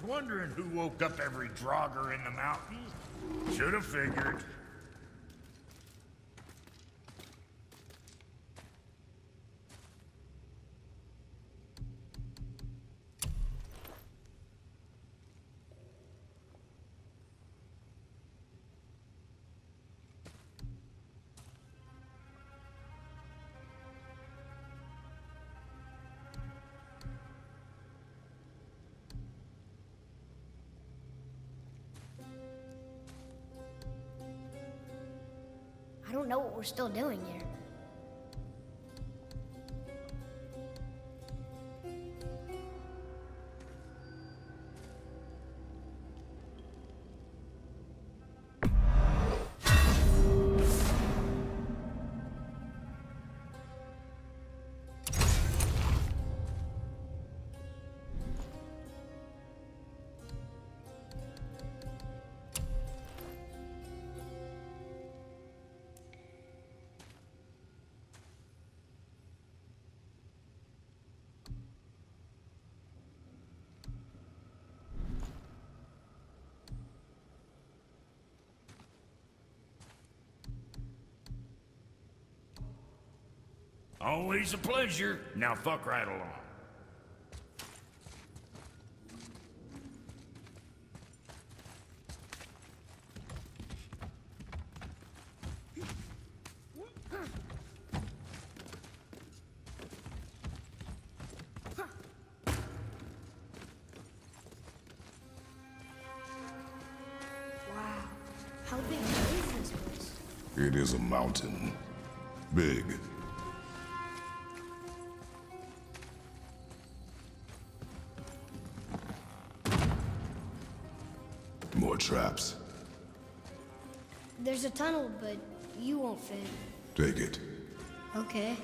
was wondering who woke up every Draugr in the mountains. Should have figured. We're still doing here. Always a pleasure. Now fuck right along. Wow. How big is this place? It is a mountain. Big. Traps. There's a tunnel, but you won't fit. Take it. Okay.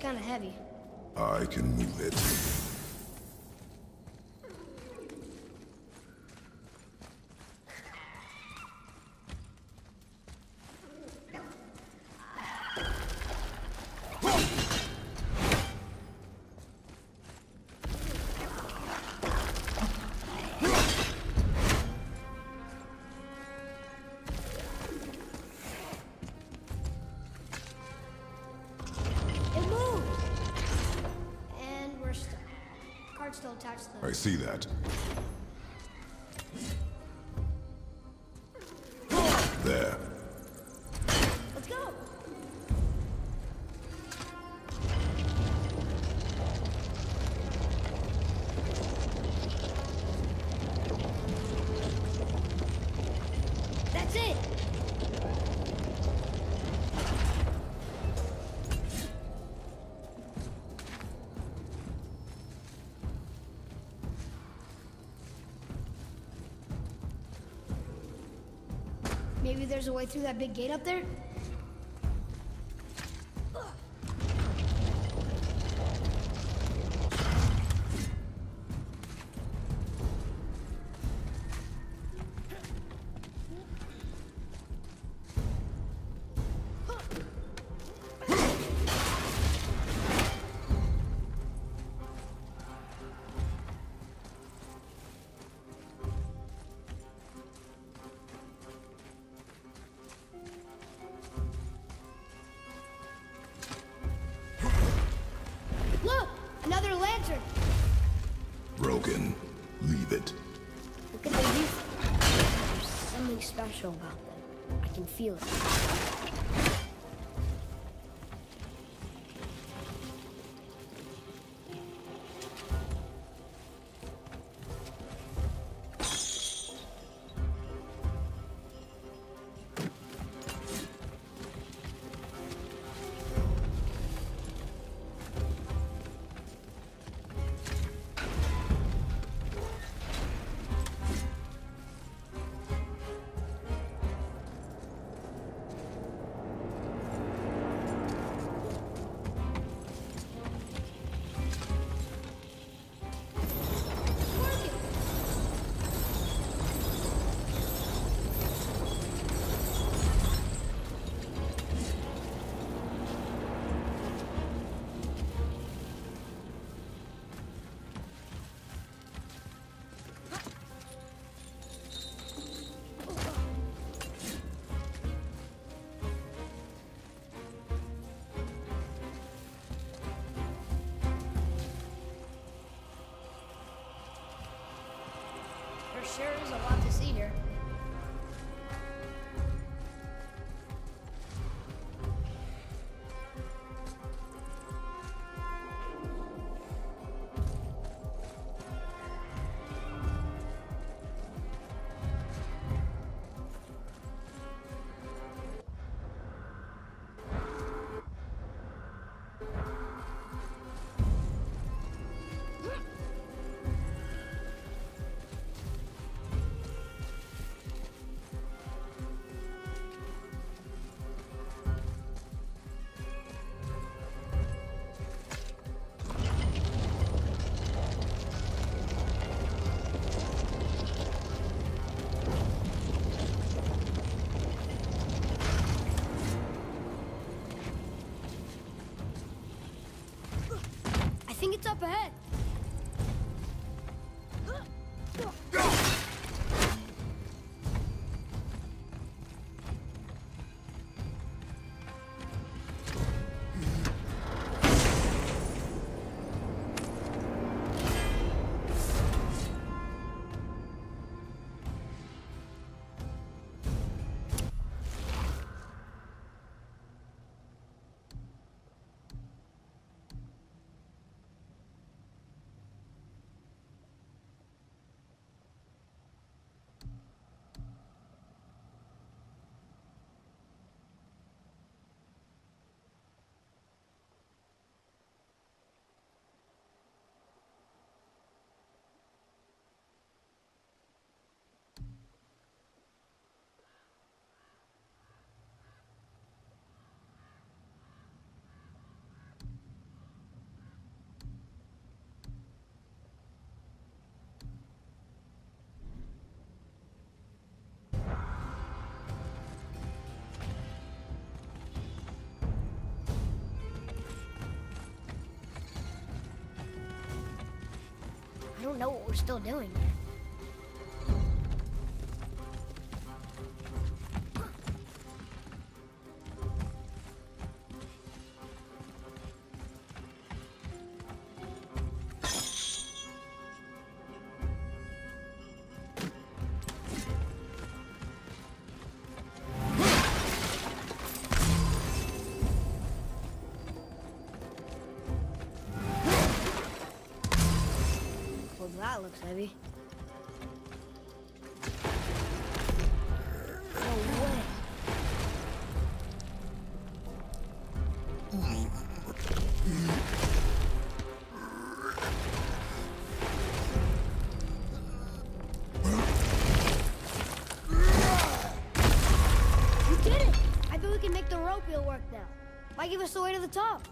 Kind of heavy. I can move it. I see that. Maybe there's a way through that big gate up there? Sure is a lot don't know what we're still doing. The way to the top.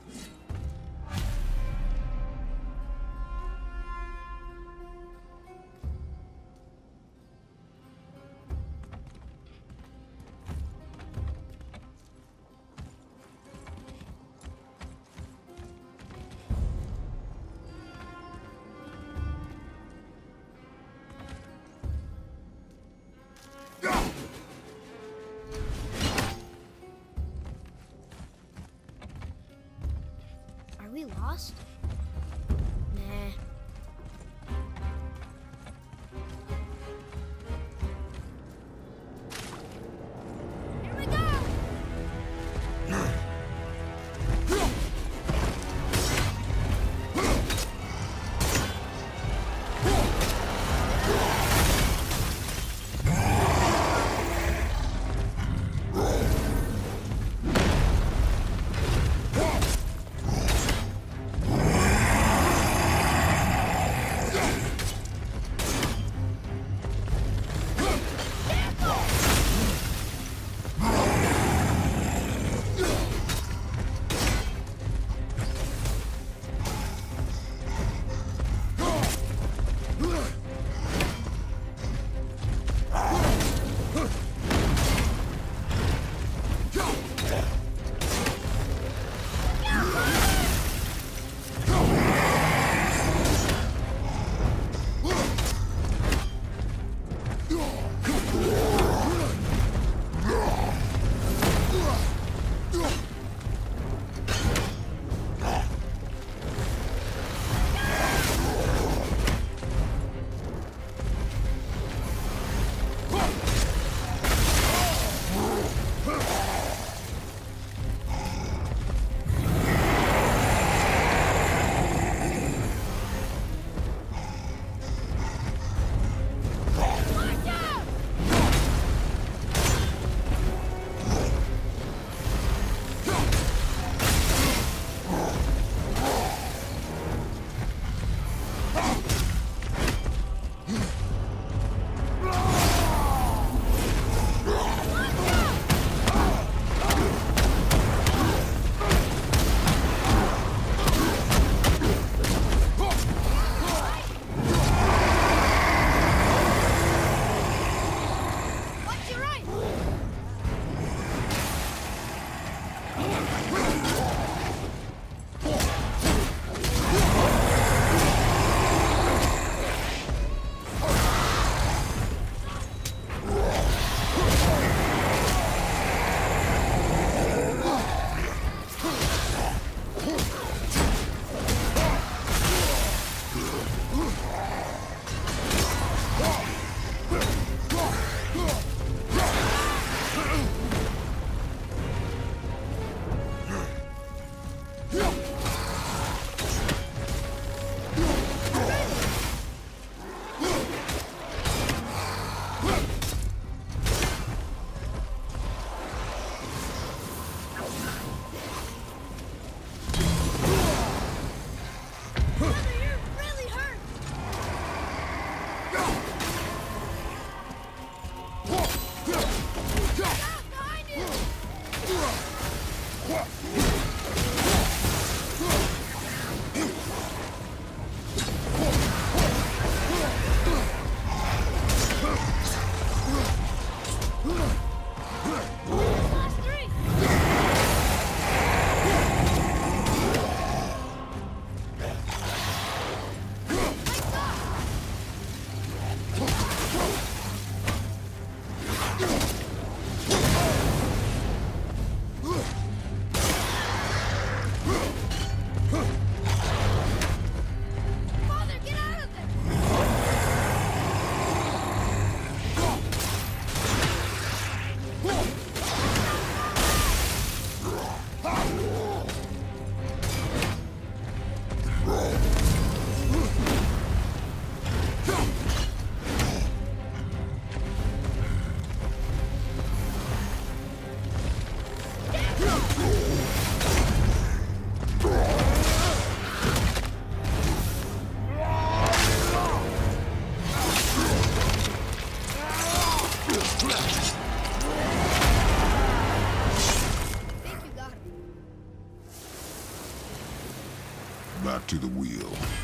Lost? To the wheel.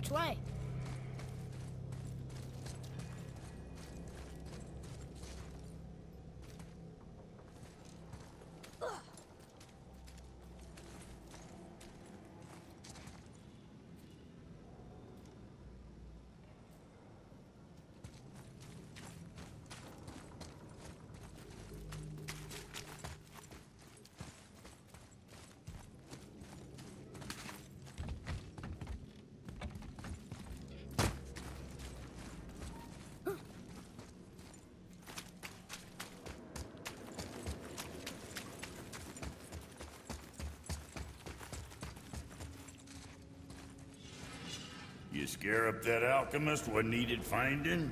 Which way? You scare up that alchemist what needed finding?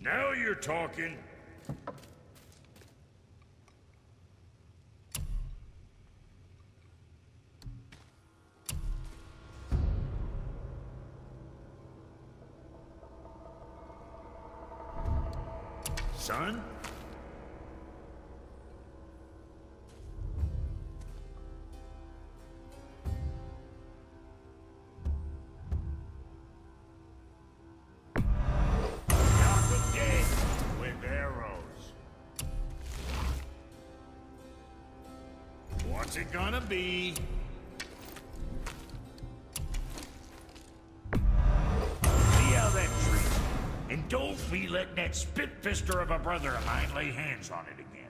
Now you're talking. What's it gonna be? Treats you. And don't be letting that spitfister of a brother of mine lay hands on it again.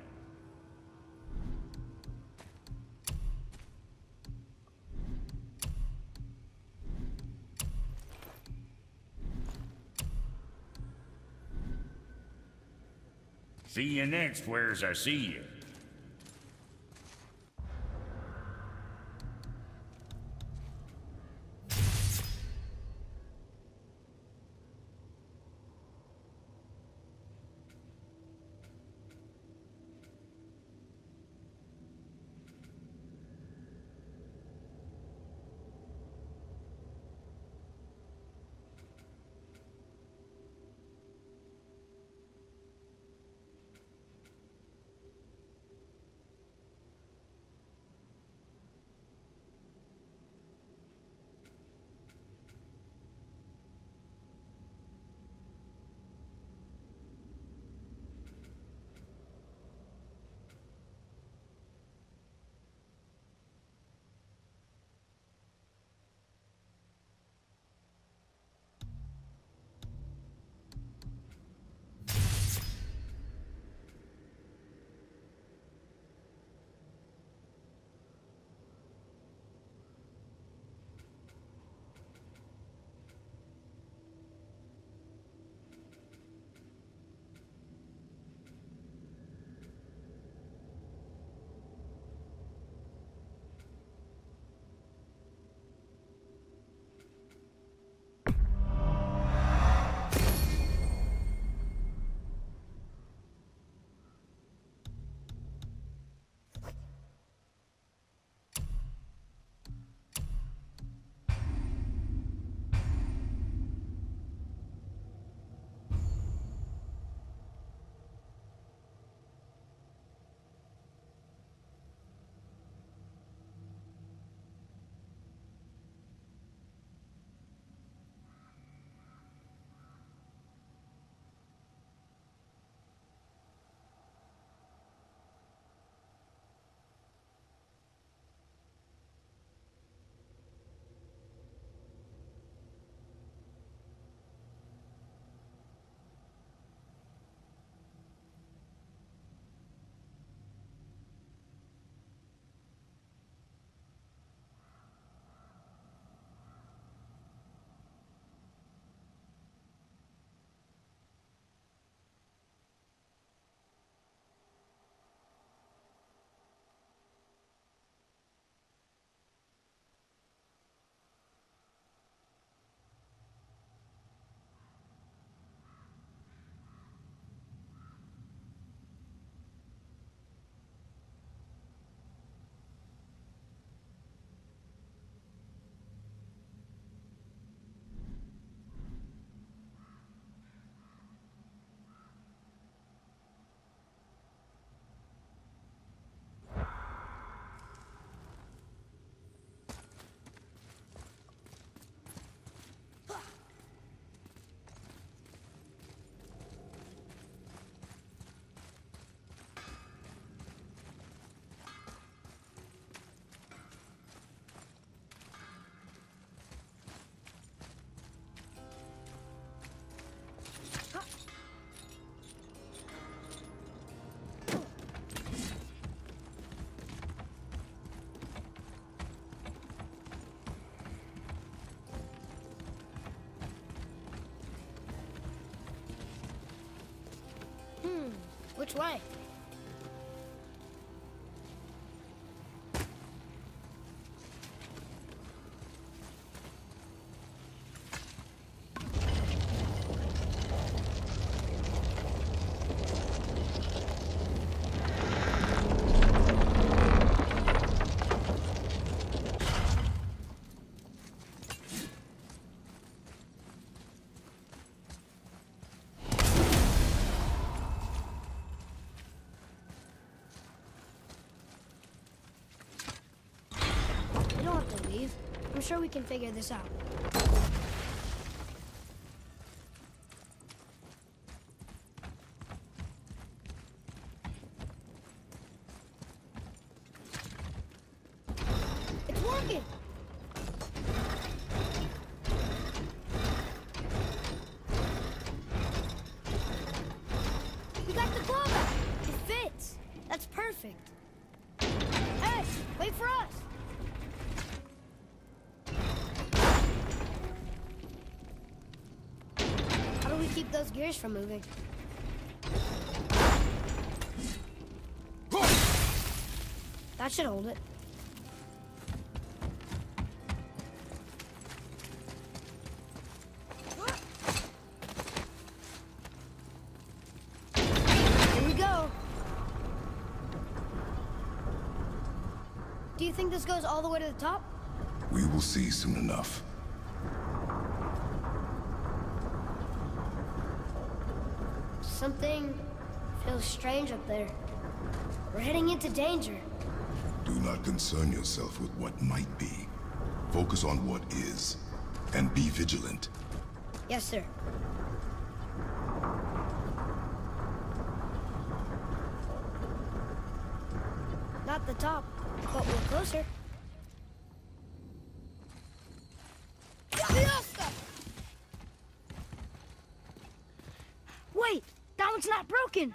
See you next, where's I see you. Which way? Sure we can figure this out. It's working! We got the glove out! It fits! That's perfect! Hey, wait for us! How do we keep those gears from moving? That should hold it. Here we go. Do you think this goes all the way to the top? We will see soon enough. Something feels strange up there. We're heading into danger. Do not concern yourself with what might be. Focus on what is. And be vigilant. Yes, sir. Not the top, but we're closer. Wait! That one's not broken!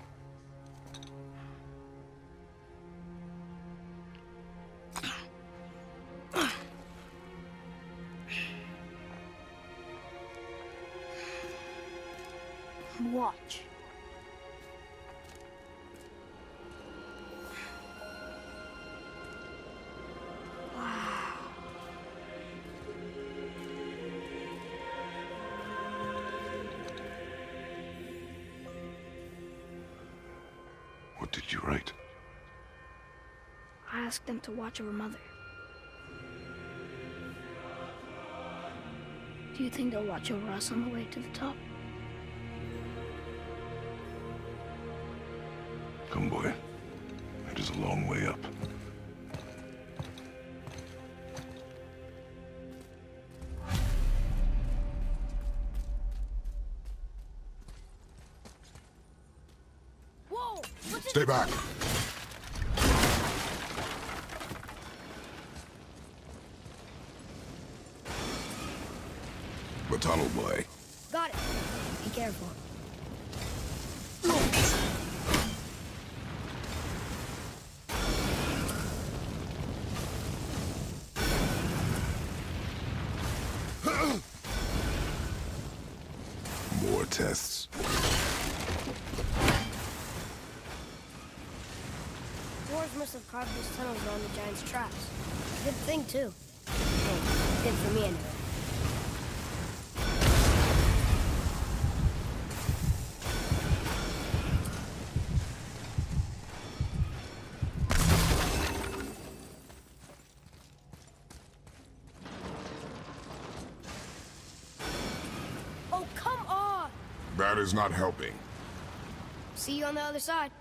Asked them to watch over Mother. Do you think they'll watch over us on the way to the top? Come, boy. It is a long way up. Stay back. Tunnel, boy. Got it. Be careful. More tests. Dwarves must have carved these tunnels around the giant's traps. Good thing, too. Well, good for me, anyway. Is not helping. See you on the other side.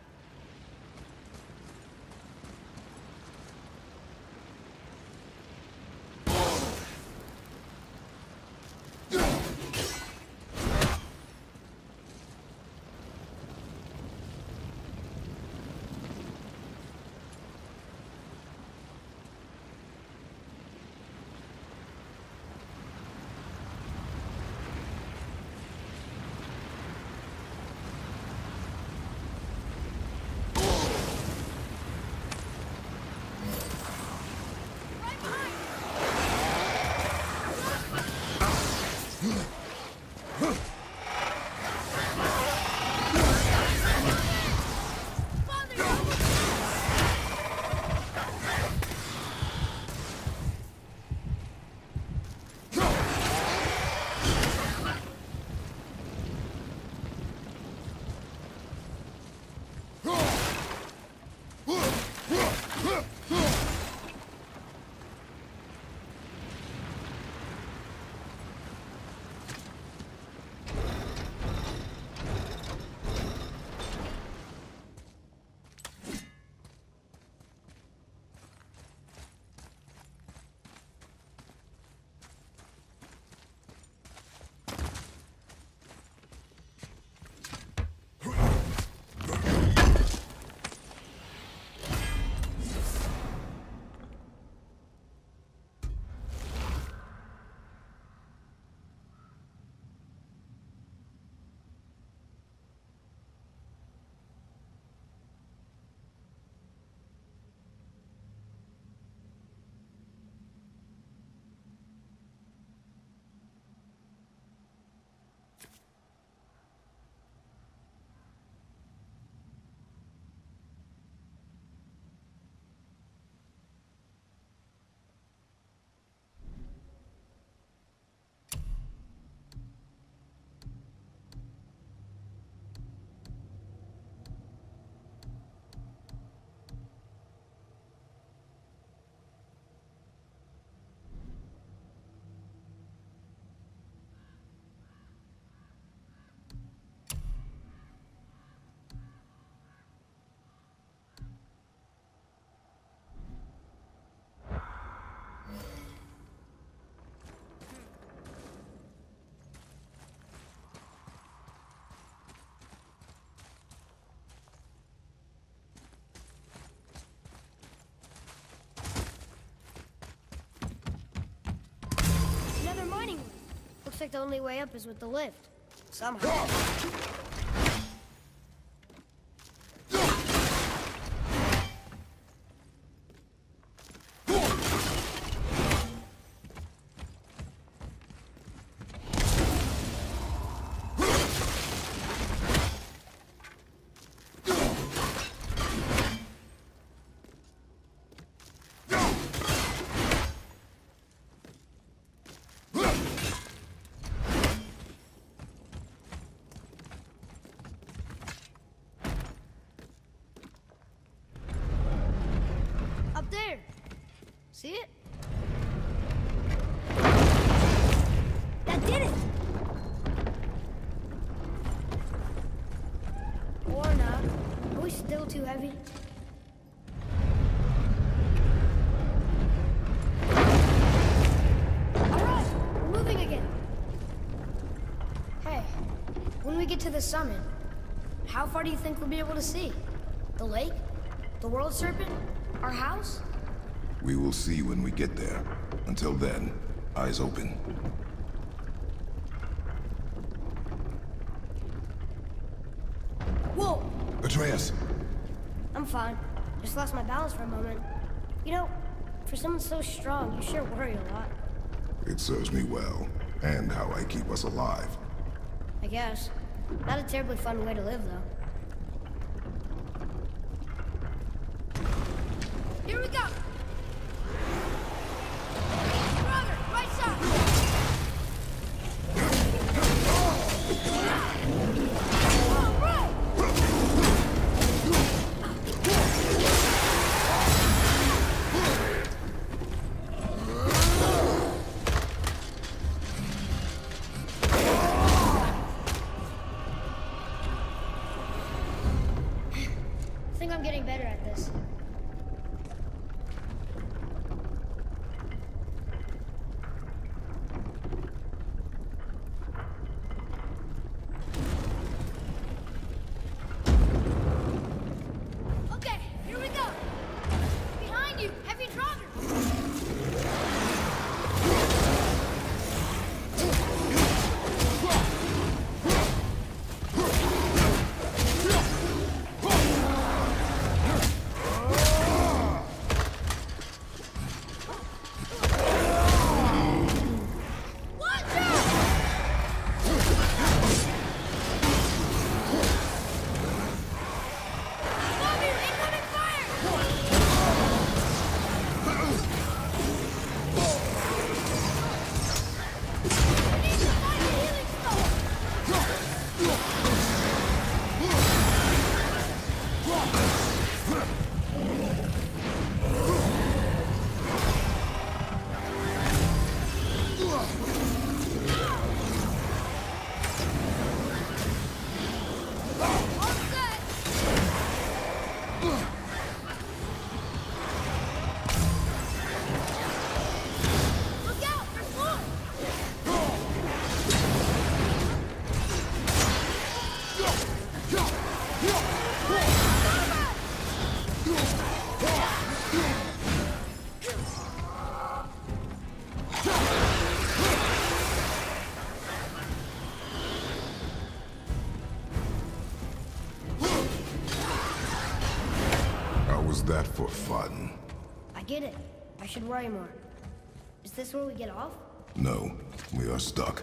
Looks like the only way up is with the lift. Somehow. There. See it? That did it! Or not. Are we still too heavy? Alright, we're moving again. Hey, when we get to the summit, how far do you think we'll be able to see? The lake? The world serpent? Our house? We will see when we get there. Until then, eyes open. Whoa! Atreus! I'm fine. Just lost my balance for a moment. You know, for someone so strong, you sure worry a lot. It serves me well, and how I keep us alive. I guess. Not a terribly fun way to live, though. Look should worry more. Is this where we get off? No, we are stuck.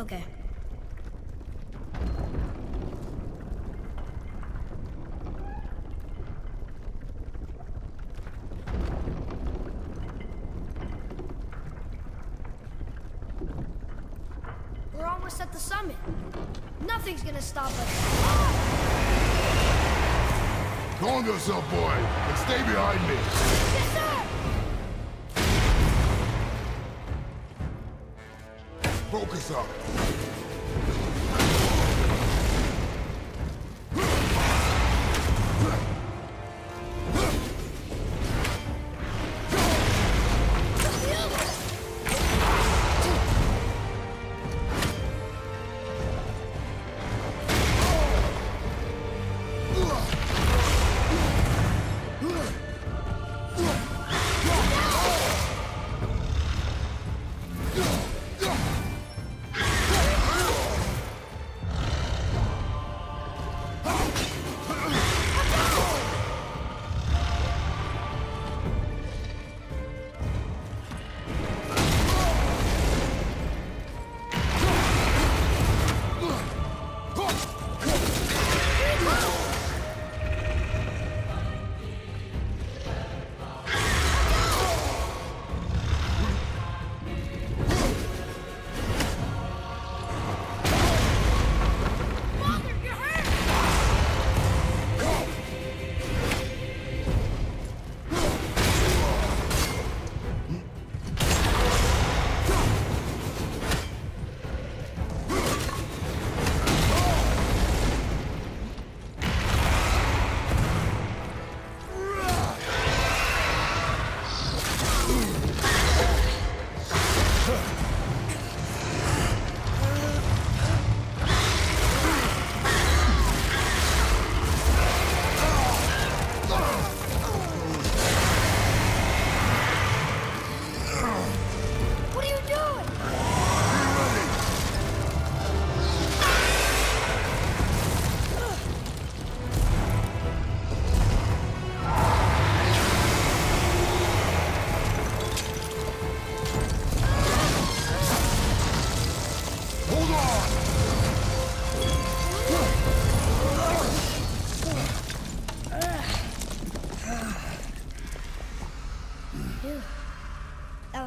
Okay.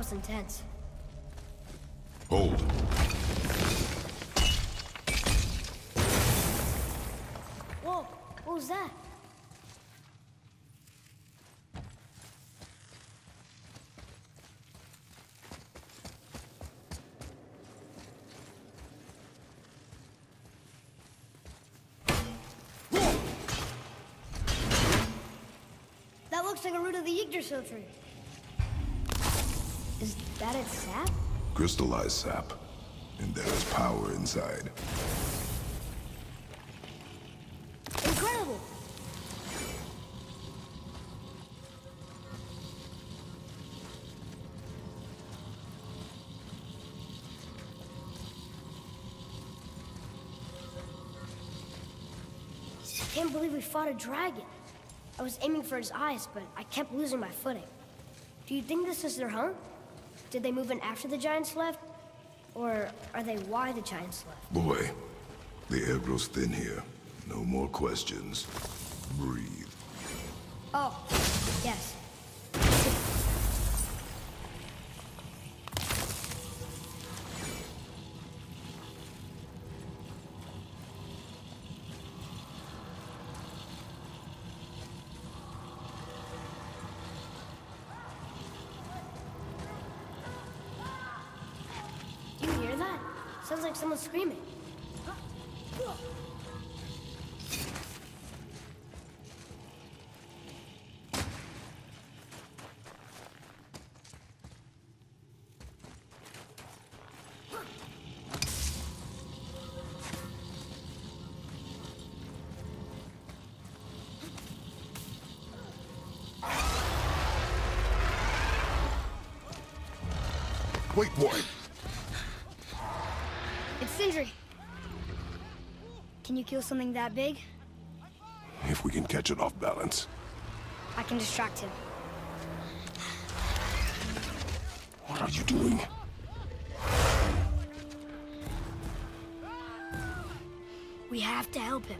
Was intense. Hold. Whoa, what was that? That looks like a root of the Yggdrasil tree. Is that its sap? Crystallized sap. And there is power inside. Incredible! I can't believe we fought a dragon. I was aiming for his eyes, but I kept losing my footing. Do you think this is their home? Did they move in after the giants left? Or are they why the giants left? Boy, the air grows thin here. No more questions. Breathe. Oh, yes. Wait, boy. It's Sindri. Can you kill something that big? If we can catch it off balance. I can distract him. What are you doing? We have to help him.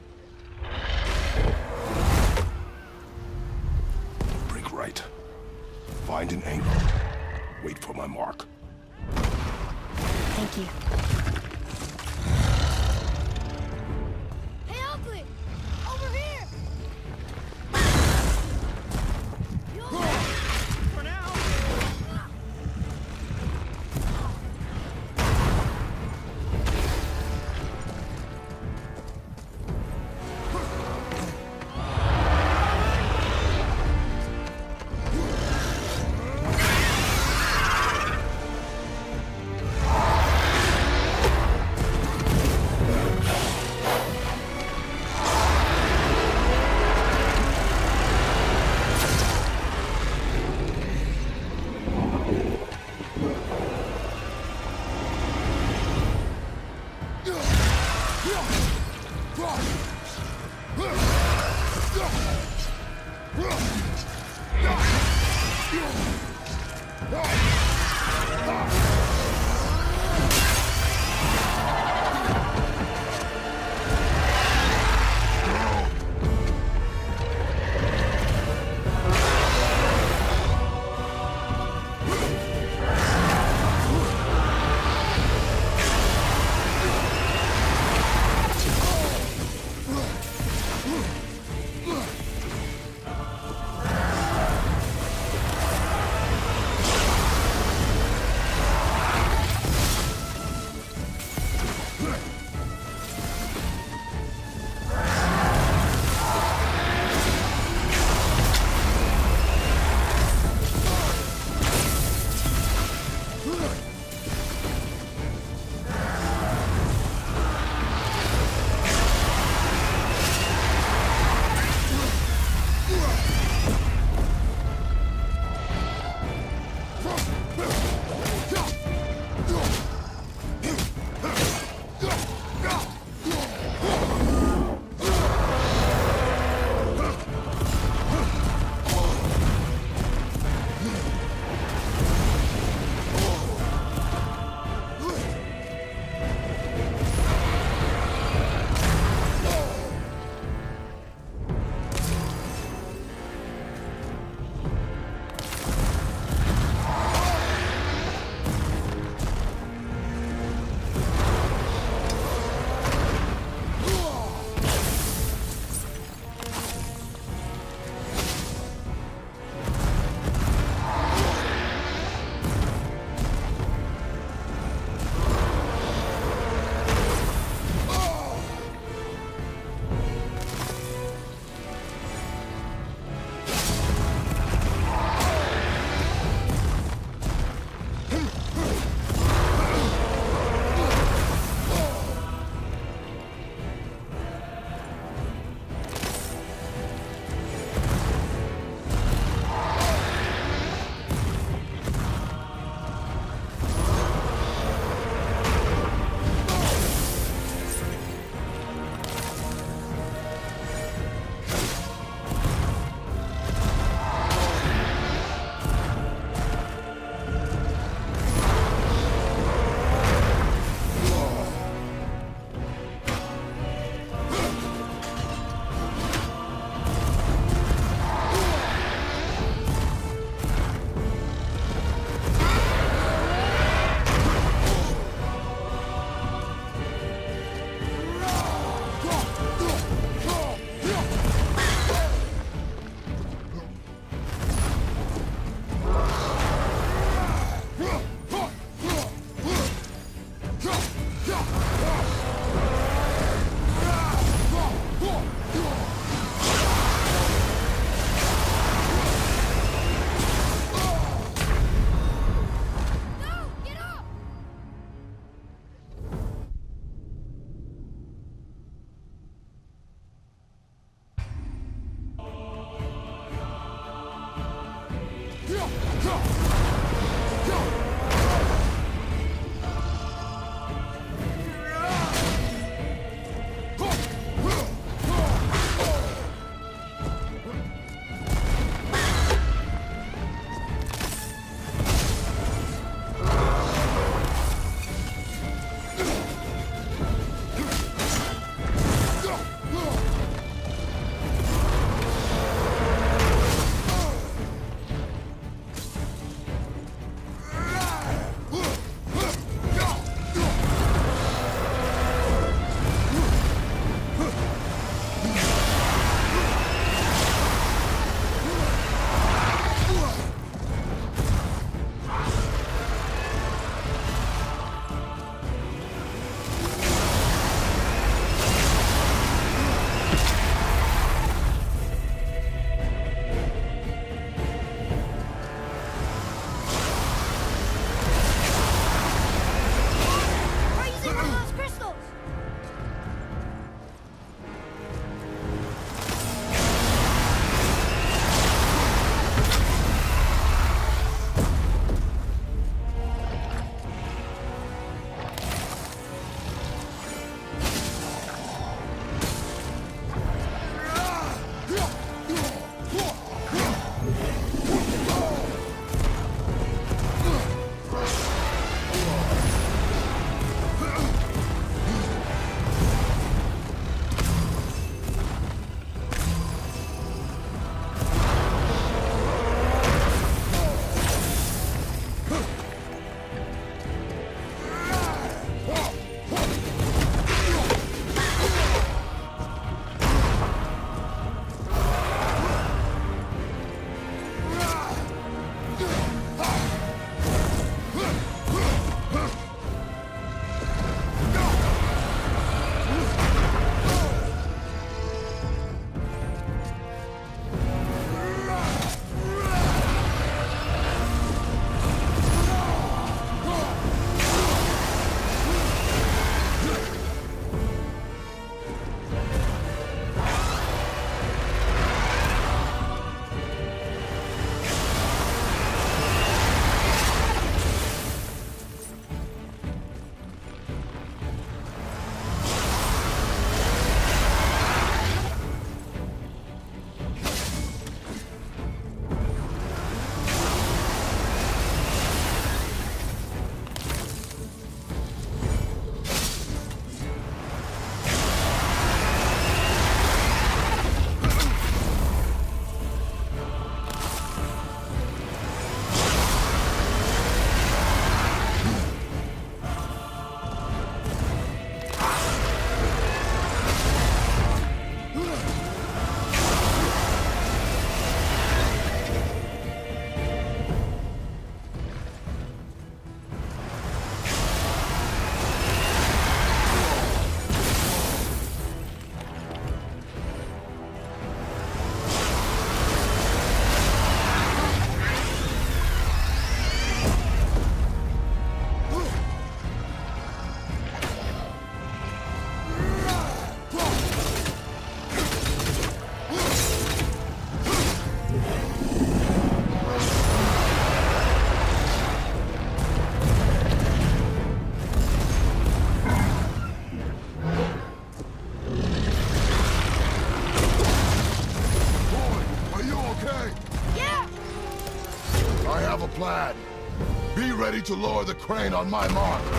Need to lower the crane on my mark. I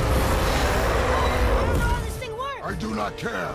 don't know how this thing works. I do not care.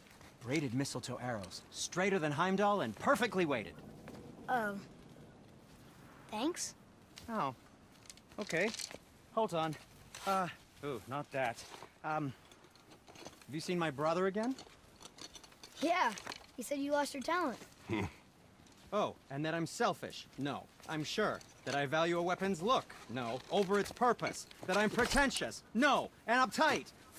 Braided mistletoe arrows, straighter than Heimdall and perfectly weighted. Oh. Thanks? Oh, okay. Hold on. Uh, ooh, not that. Um, have you seen my brother again? Yeah. He said you lost your talent. Oh, and that I'm selfish? No, I'm sure. That I value a weapon's look? No, over its purpose. That I'm pretentious? No, and uptight,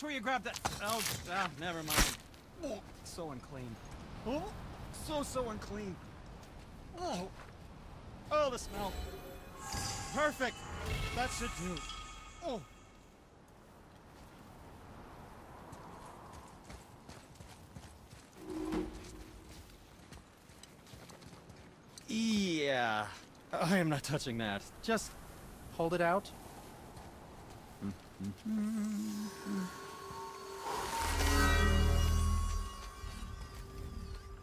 Where you grab that. Oh, ah, never mind. So unclean. Oh, so, so unclean. Oh, oh, the smell. Perfect. That should do. Oh. Yeah, I am not touching that. Just hold it out.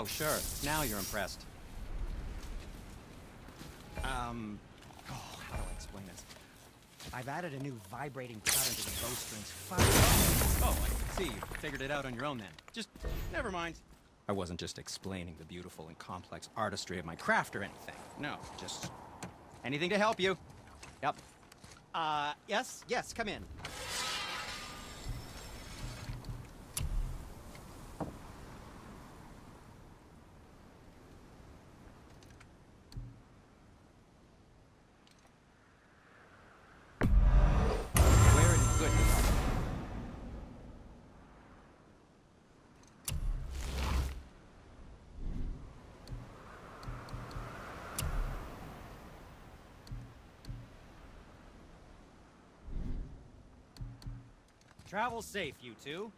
Oh, sure. Now you're impressed. Um, oh, how do I explain this? I've added a new vibrating pattern to the bowstring's fire. Oh, I see. You figured it out on your own then. Just, never mind. I wasn't just explaining the beautiful and complex artistry of my craft or anything. No, just anything to help you. Yep. Uh, yes, yes, come in. Travel safe, you two.